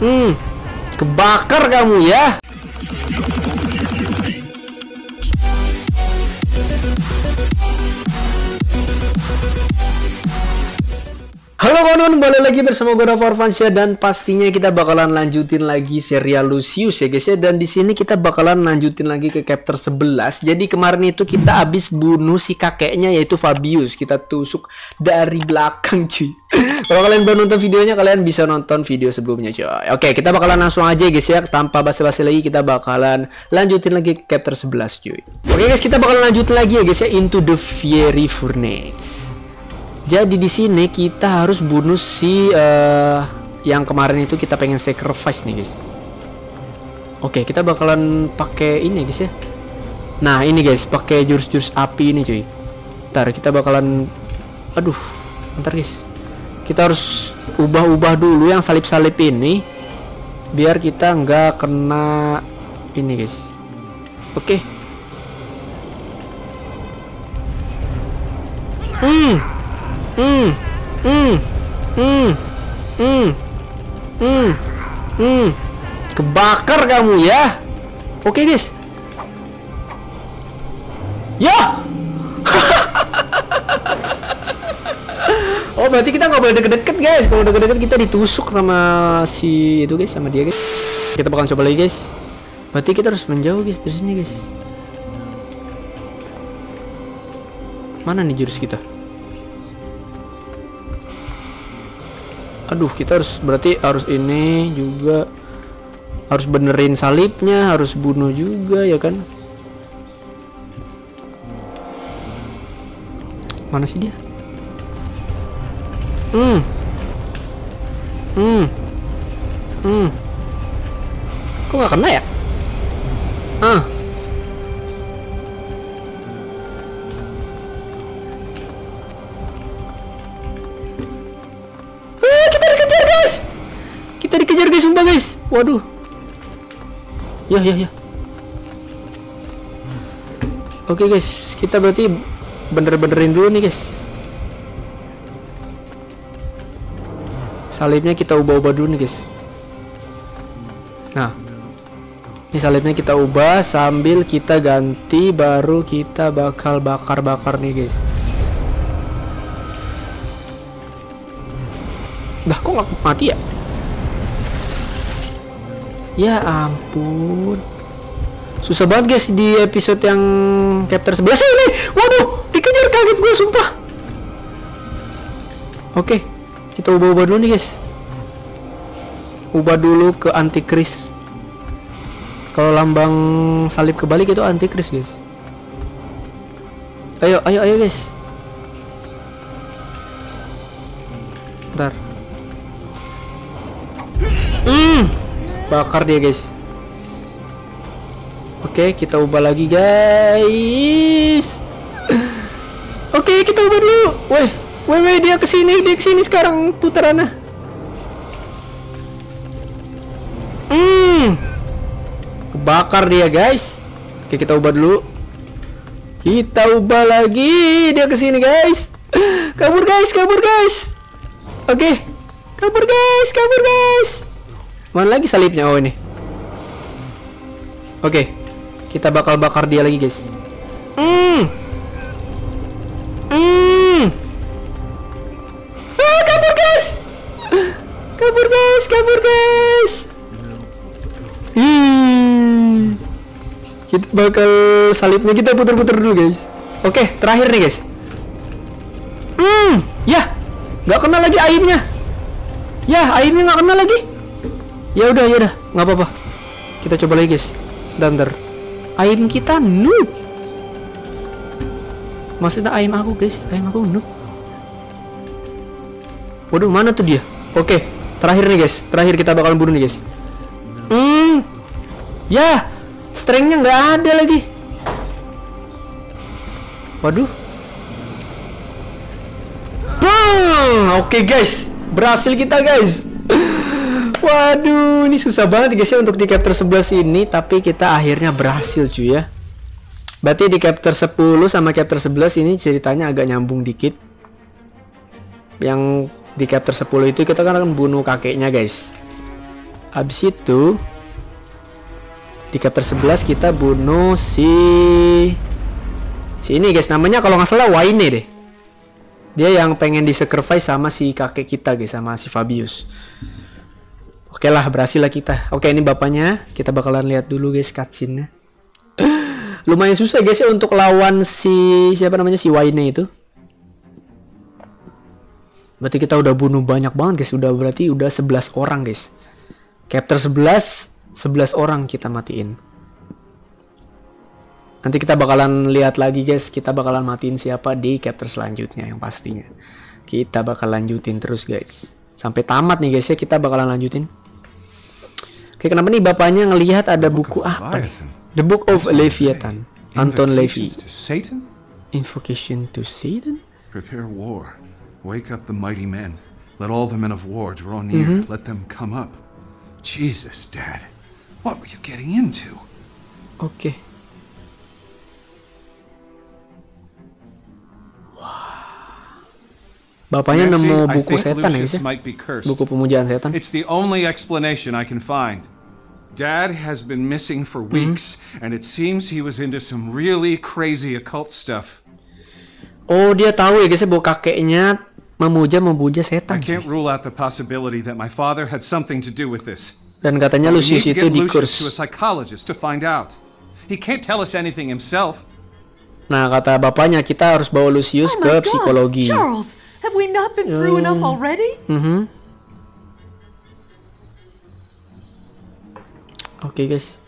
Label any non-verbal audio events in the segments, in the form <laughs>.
Hmm, kebakar kamu ya. Halo kawan-kawan, balik lagi bersama gue Rafa Arfansyah dan pastinya kita bakalan lanjutin lagi serial Lucius ya guys ya dan di sini kita bakalan lanjutin lagi ke chapter 11. Jadi kemarin itu kita habis bunuh si kakeknya yaitu Fabius. Kita tusuk dari belakang cuy. <laughs> Kalau kalian belum nonton videonya kalian bisa nonton video sebelumnya cuy. Oke, kita bakalan langsung aja guys ya tanpa basa-basi lagi kita bakalan lanjutin lagi ke chapter 11 cuy. Oke guys, kita bakalan lanjutin lagi ya guys ya Into the Fiery Furnace. Jadi di sini kita harus bunuh si uh, yang kemarin itu kita pengen sacrifice nih guys. Oke, kita bakalan pakai ini guys ya. Nah ini guys, pakai jurus-jurus api ini cuy. Ntar kita bakalan, aduh, ntar guys. Kita harus ubah-ubah dulu yang salib-salib ini, biar kita nggak kena ini guys. Oke. Hmm. Hmm. Hmm. Hmm. Hmm. Hmm. Hmm. Kebakar kamu ya. Oke, guys. Ya. <laughs> oh, berarti kita nggak boleh deket-deket, guys. Kalau deket-deket kita ditusuk sama si itu, guys, sama dia, guys. Kita bakal coba lagi, guys. Berarti kita harus menjauh, guys, dari sini, guys. Mana nih jurus kita? Aduh kita harus berarti harus ini juga harus benerin salibnya harus bunuh juga ya kan? Mana sih dia? Hmm. Hmm. Hmm. Kok nggak kena ya? Ah Waduh. Ya ya ya. Oke guys, kita berarti bener-benerin dulu nih guys. Salibnya kita ubah-ubah dulu nih guys. Nah, ini salibnya kita ubah sambil kita ganti baru kita bakal bakar-bakar nih guys. Dah kok nggak mati ya? Ya ampun. Susah banget guys di episode yang chapter 11 ini. Waduh, dikejar kaget gue sumpah. Oke, kita ubah-ubah dulu nih guys. Ubah dulu ke antikris. Kalau lambang salib kebalik itu antikris guys. Ayo, ayo, ayo guys. Bentar. Bakar dia guys. Oke kita ubah lagi guys. <clears throat> Oke kita ubah dulu. Weh weh weh dia ke sini dia ke sini sekarang putarannya. Hmm. Bakar dia guys. Oke kita ubah dulu. Kita ubah lagi. Dia ke sini guys. <clears throat> Kabur guys kabur guys. Oke. Kabur guys kabur guys Mana lagi salibnya? Oh ini. Oke. Okay. Kita bakal bakar dia lagi, guys. Hmm. Hmm. Ah, kabur, guys. Kabur, guys. Kabur, guys. Hmm. Kita bakal salibnya kita putar-putar dulu, guys. Oke, okay, terakhir nih, guys. Hmm. Ya. Nggak kena lagi airnya. Ya, airnya nggak kena lagi ya udah ya udah. Nggak apa-apa. Kita coba lagi guys. Dan ter aim kita noob. Maksudnya aim aku guys. Aim aku noob. Waduh mana tuh dia? Oke terakhir nih guys. Terakhir kita bakal bunuh nih guys. Hmm. Ya strengthnya nggak ada lagi. Waduh. Oke okay, guys. Berhasil kita guys Waduh, ini susah banget guys ya untuk di chapter 11 ini, tapi kita akhirnya berhasil cuy ya. Berarti di chapter 10 sama chapter 11 ini ceritanya agak nyambung dikit. Yang di chapter 10 itu kita kan akan bunuh kakeknya guys. Habis itu di chapter 11 kita bunuh si si ini guys namanya kalau nggak salah Wayne deh dia yang pengen disacrifice sama si kakek kita guys sama si Fabius oke lah berhasil lah kita oke ini bapaknya kita bakalan lihat dulu guys cutscene-nya <gasps> lumayan susah guys ya untuk lawan si siapa namanya si Wayne itu berarti kita udah bunuh banyak banget guys udah berarti udah 11 orang guys chapter 11 11 orang kita matiin. Nanti kita bakalan lihat lagi guys, kita bakalan matiin siapa di chapter selanjutnya yang pastinya. Kita bakal lanjutin terus guys. Sampai tamat nih guys ya, kita bakalan lanjutin. Oke, kenapa nih bapaknya ngelihat ada buku apa nih? The Book of Leviathan. Anton Levy. Invocation to Satan? Prepare war. Wake up the mighty men. Let all the men of war draw near. Mm -hmm. Let them come up. Jesus, Dad. What were you getting into? Oke. Okay. Bapaknya Nancy, nemu buku setan ya, buku pemujaan setan. It's the only explanation I can find. Dad has been missing for mm-hmm. weeks, mm -hmm. and it seems he was into some really crazy occult stuff. Oh, dia tahu ya guys bahwa kakeknya memuja memuja setan. I can't rule out the possibility that my father had something to do with this. Dan katanya Lucius itu di kurs. Nah, kata bapaknya kita harus bawa Lucius oh ke psikologi. Charles, have we not been through enough already? Mm -hmm. Oke, okay, guys.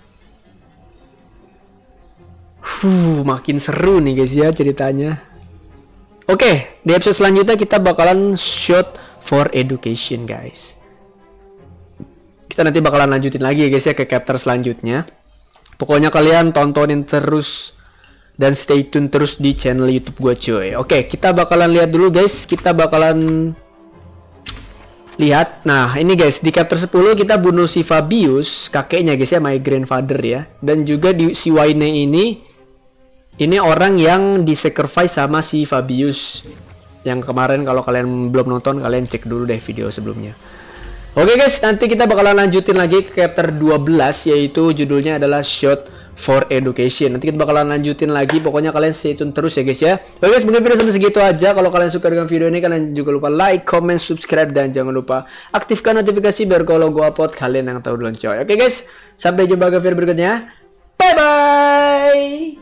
Huh, makin seru nih guys ya ceritanya. Oke, okay, di episode selanjutnya kita bakalan shot for education guys kita nanti bakalan lanjutin lagi ya guys ya ke chapter selanjutnya. Pokoknya kalian tontonin terus dan stay tune terus di channel YouTube gue cuy. Oke, kita bakalan lihat dulu guys. Kita bakalan lihat. Nah, ini guys di chapter 10 kita bunuh si Fabius, kakeknya guys ya, my grandfather ya. Dan juga di si Wayne ini ini orang yang disacrifice sama si Fabius. Yang kemarin kalau kalian belum nonton, kalian cek dulu deh video sebelumnya. Oke guys, nanti kita bakalan lanjutin lagi ke chapter 12 yaitu judulnya adalah Shot for Education. Nanti kita bakalan lanjutin lagi. Pokoknya kalian stay tune terus ya guys ya. Oke guys, mungkin video sampai segitu aja. Kalau kalian suka dengan video ini kalian juga lupa like, comment, subscribe dan jangan lupa aktifkan notifikasi biar kalau gua upload kalian yang tahu duluan coy. Oke guys, sampai jumpa ke video berikutnya. Bye bye.